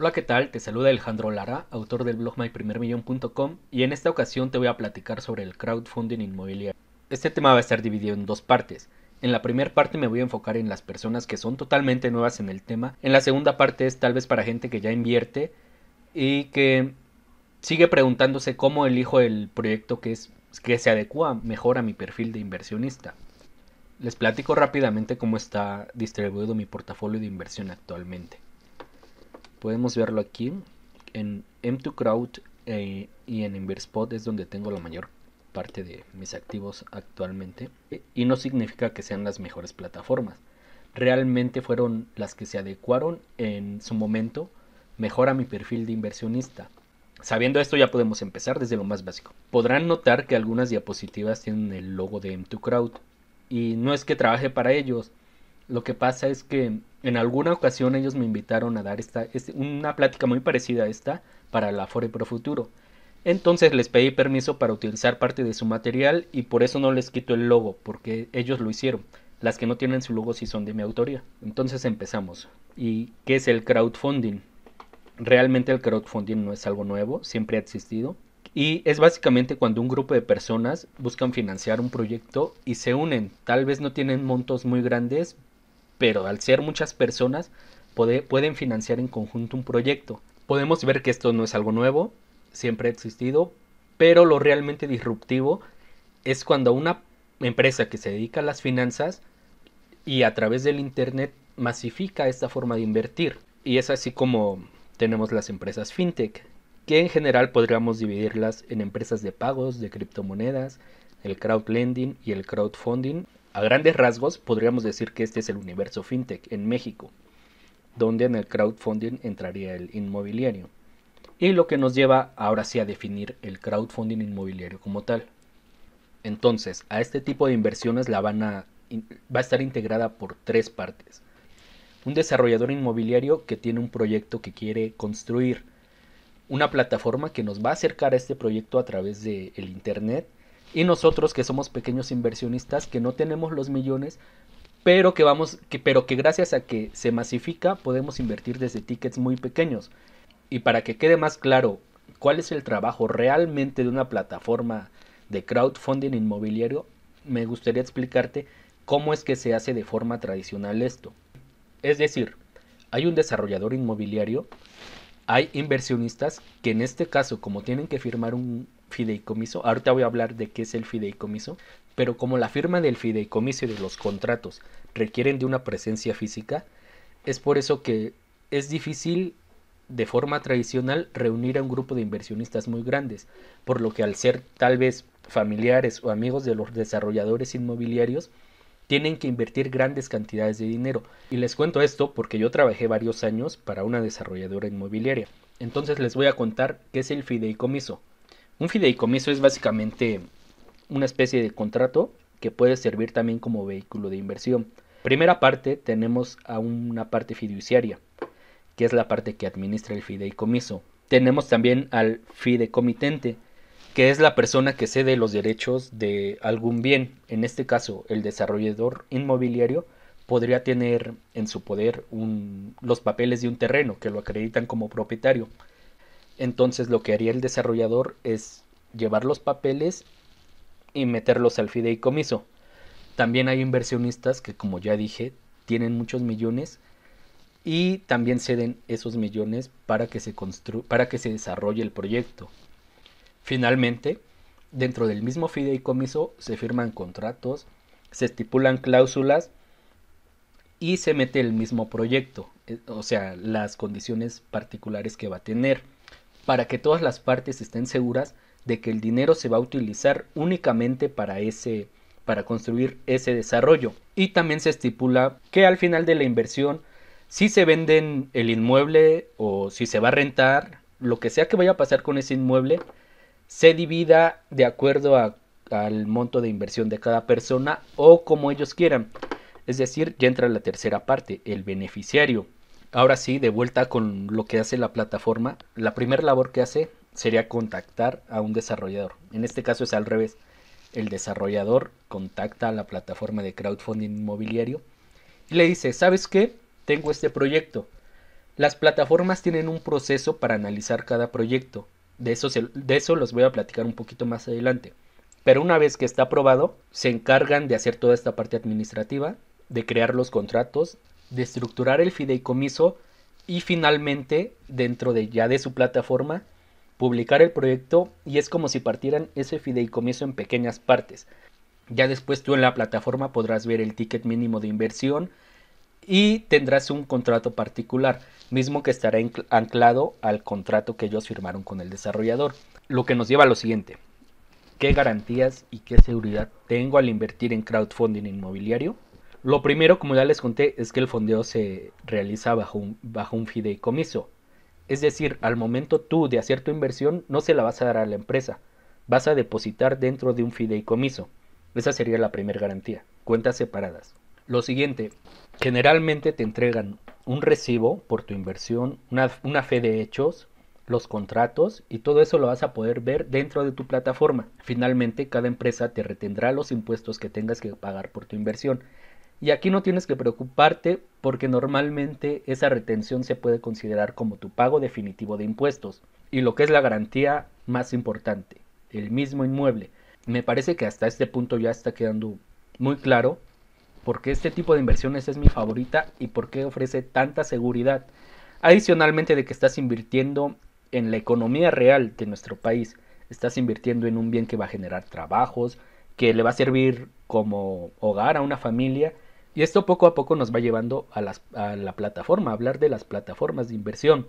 Hola, ¿qué tal? Te saluda Alejandro Lara, autor del blog myprimermillon.com y en esta ocasión te voy a platicar sobre el crowdfunding inmobiliario. Este tema va a estar dividido en dos partes. En la primera parte me voy a enfocar en las personas que son totalmente nuevas en el tema. En la segunda parte es tal vez para gente que ya invierte y que sigue preguntándose cómo elijo el proyecto que, es, que se adecua mejor a mi perfil de inversionista. Les platico rápidamente cómo está distribuido mi portafolio de inversión actualmente. Podemos verlo aquí en M2Crowd eh, y en Inverspot es donde tengo la mayor parte de mis activos actualmente y no significa que sean las mejores plataformas. Realmente fueron las que se adecuaron en su momento mejor a mi perfil de inversionista. Sabiendo esto ya podemos empezar desde lo más básico. Podrán notar que algunas diapositivas tienen el logo de M2Crowd y no es que trabaje para ellos, lo que pasa es que en alguna ocasión ellos me invitaron a dar esta, una plática muy parecida a esta para la Fore Pro Futuro. Entonces les pedí permiso para utilizar parte de su material y por eso no les quito el logo, porque ellos lo hicieron. Las que no tienen su logo sí son de mi autoría. Entonces empezamos. ¿Y qué es el crowdfunding? Realmente el crowdfunding no es algo nuevo, siempre ha existido. Y es básicamente cuando un grupo de personas buscan financiar un proyecto y se unen. Tal vez no tienen montos muy grandes, pero al ser muchas personas pueden financiar en conjunto un proyecto. Podemos ver que esto no es algo nuevo, siempre ha existido, pero lo realmente disruptivo es cuando una empresa que se dedica a las finanzas y a través del Internet masifica esta forma de invertir. Y es así como tenemos las empresas fintech, que en general podríamos dividirlas en empresas de pagos, de criptomonedas, el crowdlending y el crowdfunding, a grandes rasgos, podríamos decir que este es el universo fintech en México, donde en el crowdfunding entraría el inmobiliario. Y lo que nos lleva ahora sí a definir el crowdfunding inmobiliario como tal. Entonces, a este tipo de inversiones la van a, va a estar integrada por tres partes. Un desarrollador inmobiliario que tiene un proyecto que quiere construir, una plataforma que nos va a acercar a este proyecto a través del el Internet y nosotros que somos pequeños inversionistas que no tenemos los millones pero que vamos pero que gracias a que se masifica podemos invertir desde tickets muy pequeños. Y para que quede más claro cuál es el trabajo realmente de una plataforma de crowdfunding inmobiliario me gustaría explicarte cómo es que se hace de forma tradicional esto. Es decir hay un desarrollador inmobiliario hay inversionistas que en este caso como tienen que firmar un fideicomiso. Ahorita voy a hablar de qué es el fideicomiso, pero como la firma del fideicomiso y de los contratos requieren de una presencia física, es por eso que es difícil de forma tradicional reunir a un grupo de inversionistas muy grandes, por lo que al ser tal vez familiares o amigos de los desarrolladores inmobiliarios, tienen que invertir grandes cantidades de dinero. Y les cuento esto porque yo trabajé varios años para una desarrolladora inmobiliaria. Entonces les voy a contar qué es el fideicomiso. Un fideicomiso es básicamente una especie de contrato que puede servir también como vehículo de inversión. Primera parte tenemos a una parte fiduciaria, que es la parte que administra el fideicomiso. Tenemos también al fideicomitente, que es la persona que cede los derechos de algún bien. En este caso, el desarrollador inmobiliario podría tener en su poder los papeles de un terreno que lo acreditan como propietario. Entonces lo que haría el desarrollador es llevar los papeles y meterlos al fideicomiso. También hay inversionistas que, como ya dije, tienen muchos millones y también ceden esos millones para que se para que se desarrolle el proyecto. Finalmente, dentro del mismo fideicomiso se firman contratos, se estipulan cláusulas y se mete el mismo proyecto, eh, o sea, las condiciones particulares que va a tener para que todas las partes estén seguras de que el dinero se va a utilizar únicamente para ese para construir ese desarrollo. Y también se estipula que al final de la inversión si se venden el inmueble o si se va a rentar lo que sea que vaya a pasar con ese inmueble se divida de acuerdo al monto de inversión de cada persona o como ellos quieran. Es decir ya entra la tercera parte el beneficiario Ahora sí, de vuelta con lo que hace la plataforma, la primera labor que hace sería contactar a un desarrollador. En este caso es al revés. El desarrollador contacta a la plataforma de crowdfunding inmobiliario y le dice, ¿sabes qué? Tengo este proyecto. Las plataformas tienen un proceso para analizar cada proyecto. De eso, de eso los voy a platicar un poquito más adelante. Pero una vez que está aprobado, se encargan de hacer toda esta parte administrativa, de crear los contratos, de estructurar el fideicomiso y finalmente, dentro de ya de su plataforma, publicar el proyecto y es como si partieran ese fideicomiso en pequeñas partes. Ya después tú en la plataforma podrás ver el ticket mínimo de inversión y tendrás un contrato particular, mismo que estará anclado al contrato que ellos firmaron con el desarrollador. Lo que nos lleva a lo siguiente. ¿Qué garantías y qué seguridad tengo al invertir en crowdfunding inmobiliario? Lo primero, como ya les conté, es que el fondeo se realiza bajo un, bajo un fideicomiso. Es decir, al momento tú de hacer tu inversión no se la vas a dar a la empresa, vas a depositar dentro de un fideicomiso. Esa sería la primera garantía, cuentas separadas. Lo siguiente, generalmente te entregan un recibo por tu inversión, una, una fe de hechos, los contratos y todo eso lo vas a poder ver dentro de tu plataforma. Finalmente, cada empresa te retendrá los impuestos que tengas que pagar por tu inversión y aquí no tienes que preocuparte porque normalmente esa retención se puede considerar como tu pago definitivo de impuestos. Y lo que es la garantía más importante, el mismo inmueble. Me parece que hasta este punto ya está quedando muy claro porque este tipo de inversiones es mi favorita y por qué ofrece tanta seguridad. Adicionalmente de que estás invirtiendo en la economía real de nuestro país, estás invirtiendo en un bien que va a generar trabajos, que le va a servir como hogar a una familia y esto poco a poco nos va llevando a, la plataforma, a hablar de las plataformas de inversión.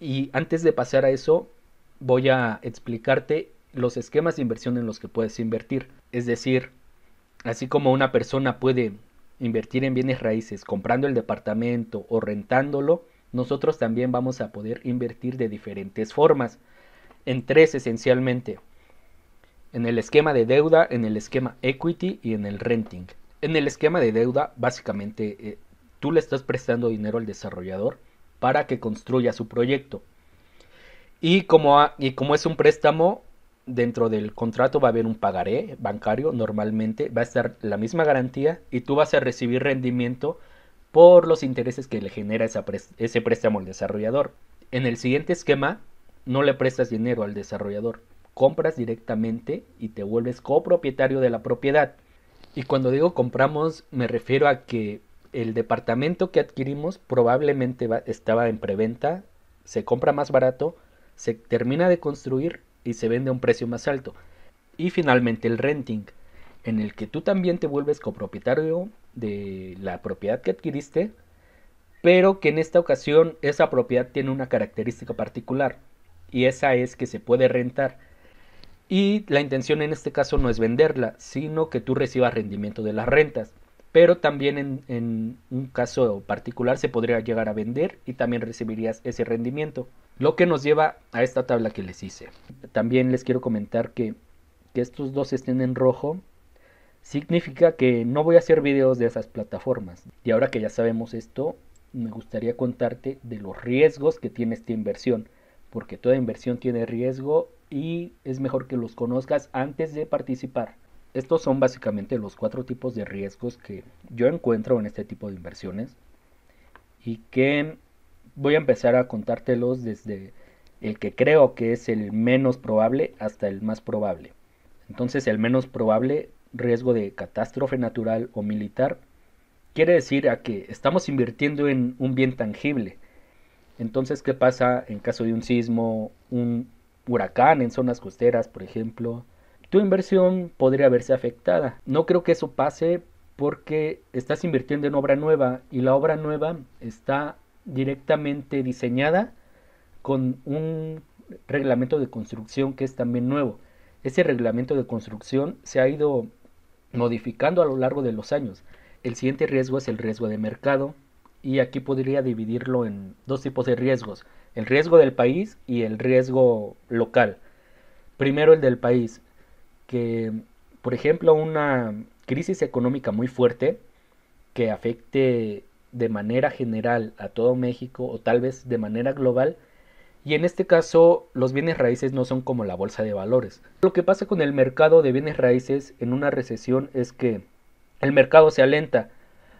Y antes de pasar a eso, voy a explicarte los esquemas de inversión en los que puedes invertir. Es decir, así como una persona puede invertir en bienes raíces comprando el departamento o rentándolo, nosotros también vamos a poder invertir de diferentes formas. En tres esencialmente. En el esquema de deuda, en el esquema equity y en el renting. En el esquema de deuda, básicamente, eh, tú le estás prestando dinero al desarrollador para que construya su proyecto. Y como, y como es un préstamo, dentro del contrato va a haber un pagaré bancario, normalmente va a estar la misma garantía y tú vas a recibir rendimiento por los intereses que le genera ese préstamo al desarrollador. En el siguiente esquema, no le prestas dinero al desarrollador, compras directamente y te vuelves copropietario de la propiedad. Y cuando digo compramos, me refiero a que el departamento que adquirimos probablemente estaba en preventa, se compra más barato, se termina de construir y se vende a un precio más alto. Y finalmente el renting, en el que tú también te vuelves copropietario de la propiedad que adquiriste, pero que en esta ocasión esa propiedad tiene una característica particular, y esa es que se puede rentar y la intención en este caso no es venderla, sino que tú recibas rendimiento de las rentas. Pero también en, un caso particular se podría llegar a vender y también recibirías ese rendimiento. Lo que nos lleva a esta tabla que les hice. También les quiero comentar que, que estos dos estén en rojo significa que no voy a hacer videos de esas plataformas. Y ahora que ya sabemos esto, me gustaría contarte de los riesgos que tiene esta inversión. Porque toda inversión tiene riesgo y es mejor que los conozcas antes de participar. Estos son básicamente los cuatro tipos de riesgos que yo encuentro en este tipo de inversiones y que voy a empezar a contártelos desde el que creo que es el menos probable hasta el más probable. Entonces el menos probable riesgo de catástrofe natural o militar quiere decir a que estamos invirtiendo en un bien tangible. Entonces, ¿qué pasa en caso de un sismo, un huracán en zonas costeras, por ejemplo, tu inversión podría verse afectada. No creo que eso pase porque estás invirtiendo en obra nueva y la obra nueva está directamente diseñada con un reglamento de construcción que es también nuevo. Ese reglamento de construcción se ha ido modificando a lo largo de los años. El siguiente riesgo es el riesgo de mercado y aquí podría dividirlo en dos tipos de riesgos el riesgo del país y el riesgo local. Primero el del país, que por ejemplo una crisis económica muy fuerte que afecte de manera general a todo México o tal vez de manera global, y en este caso los bienes raíces no son como la bolsa de valores. Lo que pasa con el mercado de bienes raíces en una recesión es que el mercado se alenta,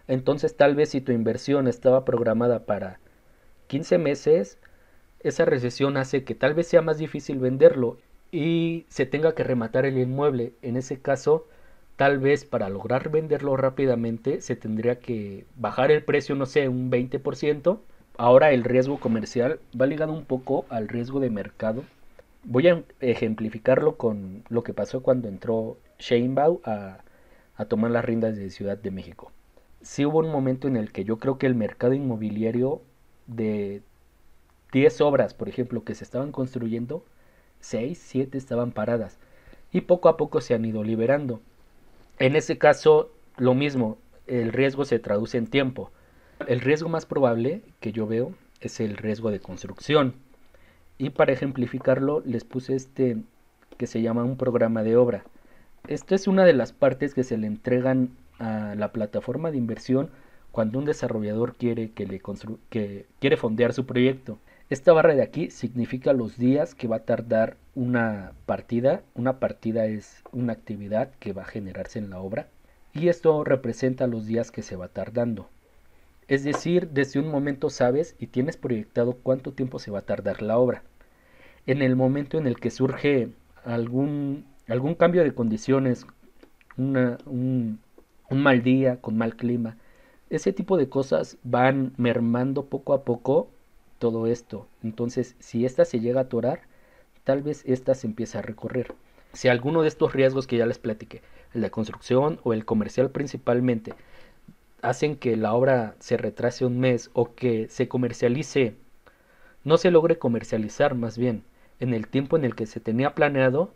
entonces tal vez si tu inversión estaba programada para 15 meses, esa recesión hace que tal vez sea más difícil venderlo y se tenga que rematar el inmueble. En ese caso, tal vez para lograr venderlo rápidamente se tendría que bajar el precio, no sé, un 20%. Ahora el riesgo comercial va ligado un poco al riesgo de mercado. Voy a ejemplificarlo con lo que pasó cuando entró Sheinbaum a, a tomar las riendas de Ciudad de México. Sí hubo un momento en el que yo creo que el mercado inmobiliario de 10 obras, por ejemplo, que se estaban construyendo, 6, 7 estaban paradas y poco a poco se han ido liberando. En ese caso, lo mismo, el riesgo se traduce en tiempo. El riesgo más probable que yo veo es el riesgo de construcción. Y para ejemplificarlo, les puse este que se llama un programa de obra. Esta es una de las partes que se le entregan a la plataforma de inversión cuando un desarrollador quiere que le que quiere fondear su proyecto. Esta barra de aquí significa los días que va a tardar una partida. Una partida es una actividad que va a generarse en la obra y esto representa los días que se va tardando. Es decir, desde un momento sabes y tienes proyectado cuánto tiempo se va a tardar la obra. En el momento en el que surge algún, algún cambio de condiciones, un, un mal día con mal clima, ese tipo de cosas van mermando poco a poco todo esto. Entonces, si esta se llega a atorar, tal vez esta se empieza a recorrer. Si alguno de estos riesgos que ya les platiqué, el de construcción o el comercial principalmente, hacen que la obra se retrase un mes o que se comercialice, no se logre comercializar más bien en el tiempo en el que se tenía planeado,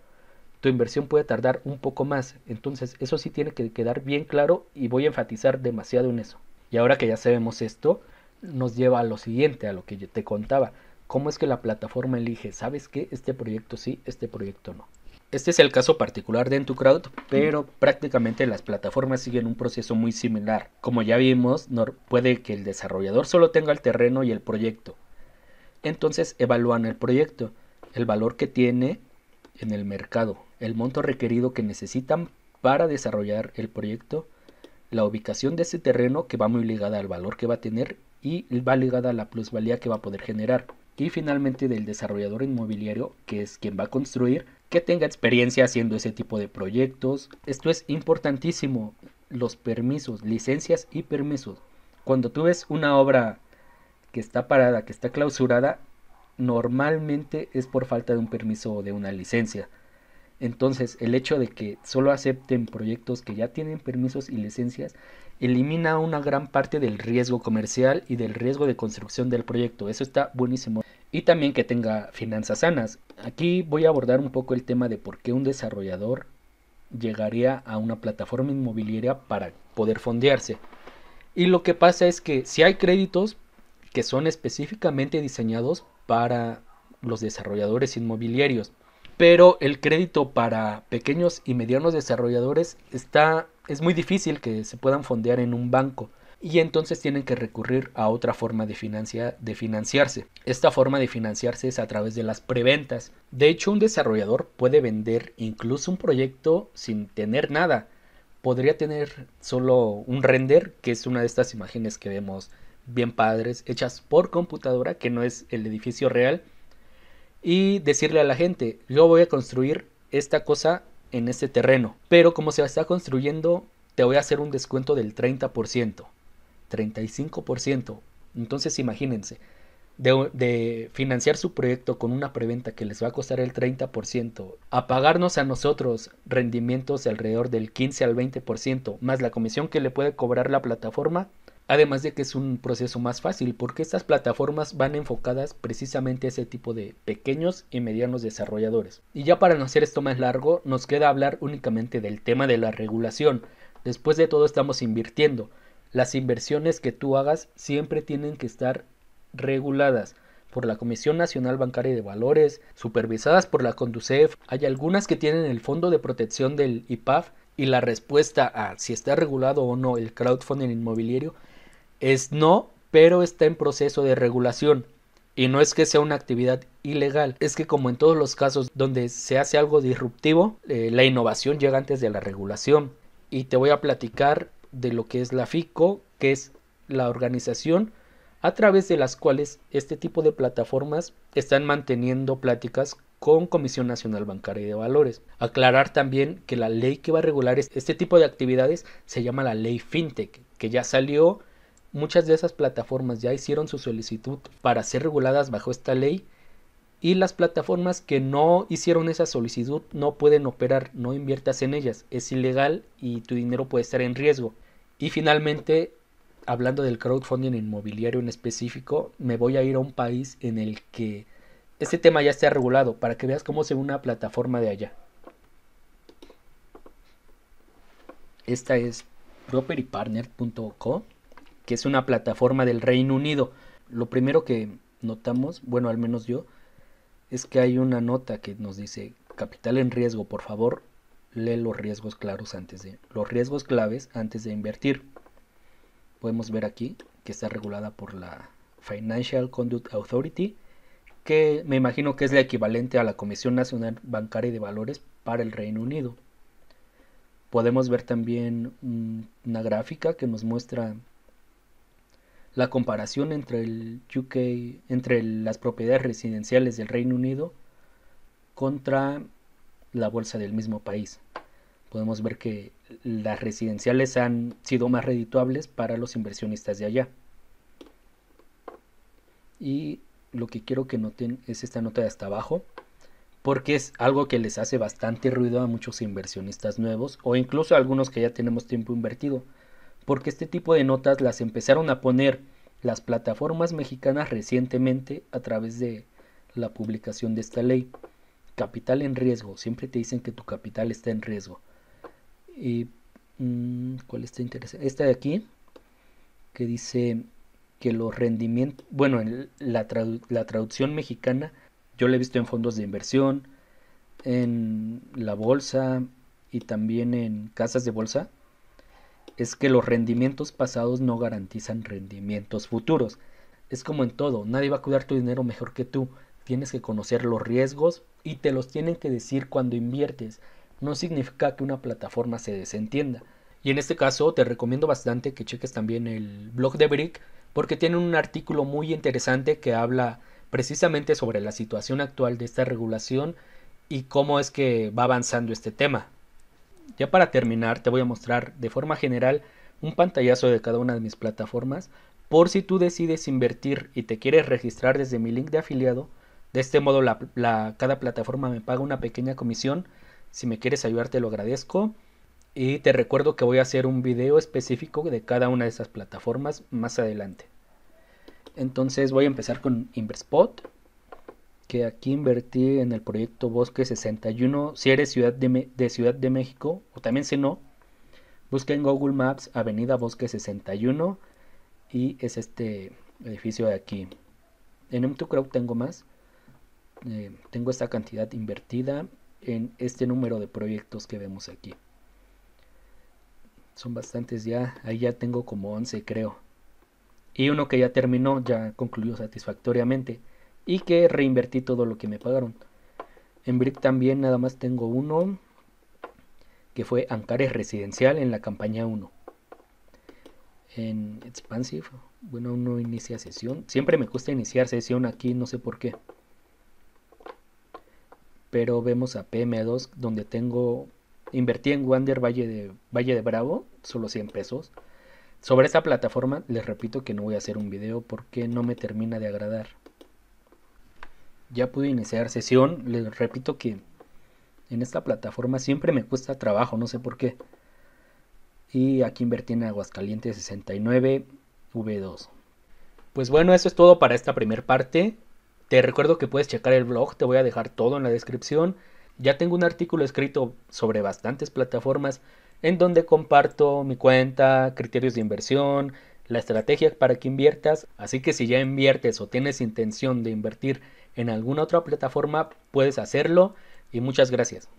tu inversión puede tardar un poco más. Entonces, eso sí tiene que quedar bien claro y voy a enfatizar demasiado en eso. Y ahora que ya sabemos esto, nos lleva a lo siguiente, a lo que yo te contaba. ¿Cómo es que la plataforma elige, sabes que este proyecto sí, este proyecto no? Este es el caso particular de Entucrowd, pero prácticamente las plataformas siguen un proceso muy similar. Como ya vimos, puede que el desarrollador solo tenga el terreno y el proyecto. Entonces evalúan el proyecto, el valor que tiene en el mercado, el monto requerido que necesitan para desarrollar el proyecto, la ubicación de ese terreno que va muy ligada al valor que va a tener y va ligada a la plusvalía que va a poder generar. Y finalmente del desarrollador inmobiliario, que es quien va a construir, que tenga experiencia haciendo ese tipo de proyectos. Esto es importantísimo, los permisos, licencias y permisos. Cuando tú ves una obra que está parada, que está clausurada, normalmente es por falta de un permiso o de una licencia. Entonces, el hecho de que solo acepten proyectos que ya tienen permisos y licencias elimina una gran parte del riesgo comercial y del riesgo de construcción del proyecto. Eso está buenísimo. Y también que tenga finanzas sanas. Aquí voy a abordar un poco el tema de por qué un desarrollador llegaría a una plataforma inmobiliaria para poder fondearse. Y lo que pasa es que si hay créditos que son específicamente diseñados para los desarrolladores inmobiliarios, pero el crédito para pequeños y medianos desarrolladores está es muy difícil que se puedan fondear en un banco y entonces tienen que recurrir a otra forma de, de financiarse. Esta forma de financiarse es a través de las preventas. De hecho, un desarrollador puede vender incluso un proyecto sin tener nada. Podría tener solo un render, que es una de estas imágenes que vemos bien padres, hechas por computadora, que no es el edificio real, y decirle a la gente, yo voy a construir esta cosa en este terreno, pero como se está construyendo, te voy a hacer un descuento del 30%, 35%. Entonces imagínense, de, de, financiar su proyecto con una preventa que les va a costar el 30%, a pagarnos a nosotros rendimientos de alrededor del 15 al 20%, más la comisión que le puede cobrar la plataforma, Además de que es un proceso más fácil porque estas plataformas van enfocadas precisamente a ese tipo de pequeños y medianos desarrolladores. Y ya para no hacer esto más largo, nos queda hablar únicamente del tema de la regulación. Después de todo estamos invirtiendo. Las inversiones que tú hagas siempre tienen que estar reguladas por la Comisión Nacional Bancaria de Valores, supervisadas por la Conducef. Hay algunas que tienen el Fondo de Protección del IPAF y la respuesta a si está regulado o no el crowdfunding inmobiliario es no, pero está en proceso de regulación. Y no es que sea una actividad ilegal, es que como en todos los casos donde se hace algo disruptivo, eh, la innovación llega antes de la regulación. Y te voy a platicar de lo que es la FICO, que es la organización a través de las cuales este tipo de plataformas están manteniendo pláticas con Comisión Nacional Bancaria y de Valores. Aclarar también que la ley que va a regular este tipo de actividades se llama la ley FinTech, que ya salió. Muchas de esas plataformas ya hicieron su solicitud para ser reguladas bajo esta ley y las plataformas que no hicieron esa solicitud no pueden operar, no inviertas en ellas, es ilegal y tu dinero puede estar en riesgo. Y finalmente, hablando del crowdfunding inmobiliario en específico, me voy a ir a un país en el que este tema ya está regulado para que veas cómo se ve una plataforma de allá. Esta es propertypartner.co, que es una plataforma del Reino Unido. Lo primero que notamos, bueno, al menos yo, es que hay una nota que nos dice capital en riesgo, por favor, lee los riesgos claros antes de los riesgos claves antes de invertir. Podemos ver aquí que está regulada por la Financial Conduct Authority que me imagino que es la equivalente a la Comisión Nacional Bancaria de Valores para el Reino Unido. Podemos ver también una gráfica que nos muestra la comparación entre el UK, entre las propiedades residenciales del Reino Unido contra la bolsa del mismo país. Podemos ver que las residenciales han sido más redituables para los inversionistas de allá. Y lo que quiero que noten es esta nota de hasta abajo, porque es algo que les hace bastante ruido a muchos inversionistas nuevos o incluso a algunos que ya tenemos tiempo invertido, porque este tipo de notas las empezaron a poner las plataformas mexicanas recientemente a través de la publicación de esta ley. Capital en riesgo, siempre te dicen que tu capital está en riesgo. Y mm, ¿cuál está interesante? Esta de aquí que dice que los rendimientos, bueno, en la, la traducción mexicana yo la he visto en fondos de inversión, en la bolsa y también en casas de bolsa, es que los rendimientos pasados no garantizan rendimientos futuros. Es como en todo, nadie va a cuidar tu dinero mejor que tú. Tienes que conocer los riesgos y te los tienen que decir cuando inviertes. No significa que una plataforma se desentienda. Y en este caso te recomiendo bastante que cheques también el blog de Brick porque tiene un artículo muy interesante que habla precisamente sobre la situación actual de esta regulación y cómo es que va avanzando este tema. Ya para terminar te voy a mostrar de forma general un pantallazo de cada una de mis plataformas por si tú decides invertir y te quieres registrar desde mi link de afiliado. De este modo cada plataforma me paga una pequeña comisión. Si me quieres ayudar te lo agradezco. Y te recuerdo que voy a hacer un video específico de cada una de esas plataformas más adelante. Entonces voy a empezar con Inverspot, que aquí invertí en el proyecto Bosque 61. Si eres ciudad de, Ciudad de México, o también si no, busca en Google Maps Avenida Bosque 61 y es este edificio de aquí. En M2 Crowd tengo más. Eh, tengo esta cantidad invertida en este número de proyectos que vemos aquí. Son bastantes ya. Ahí ya tengo como 11 creo. Y uno que ya terminó, ya concluyó satisfactoriamente. Y que reinvertí todo lo que me pagaron. En Brick también nada más tengo uno. Que fue Ancares Residencial en la campaña 1. En Expansive, bueno, uno inicia sesión. Siempre me cuesta iniciar sesión aquí, no sé por qué. Pero vemos a PM2 donde tengo Invertí en Wander Valle de, Valle de Bravo, solo 100 pesos. Sobre esta plataforma les repito que no voy a hacer un video porque no me termina de agradar. Ya pude iniciar sesión, les repito que en esta plataforma siempre me cuesta trabajo, no sé por qué. Y aquí invertí en Aguascalientes 69 V2. Pues bueno, eso es todo para esta primera parte. Te recuerdo que puedes checar el blog, te voy a dejar todo en la descripción. Ya tengo un artículo escrito sobre bastantes plataformas en donde comparto mi cuenta, criterios de inversión, la estrategia para que inviertas, así que si ya inviertes o tienes intención de invertir en alguna otra plataforma, puedes hacerlo y muchas gracias.